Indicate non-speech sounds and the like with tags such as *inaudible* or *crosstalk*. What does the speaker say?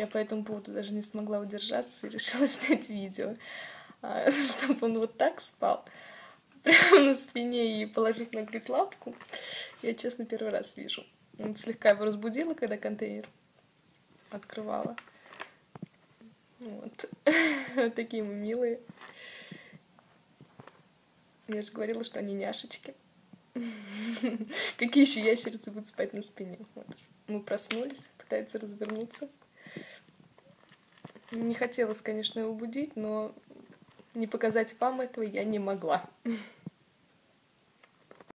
Я по этому поводу даже не смогла удержаться и решила *laughs* снять видео, а, *laughs* чтобы он вот так спал, *laughs* прямо на спине и положить на грудь лапку. Я, честно, первый раз вижу. Слегка его разбудила, когда контейнер открывала. Вот. Такие мы милые. Я же говорила, что они няшечки. Какие еще ящерицы будут спать на спине? Вот. Мы проснулись, пытается развернуться. Не хотелось, конечно, его будить, но не показать вам этого я не могла.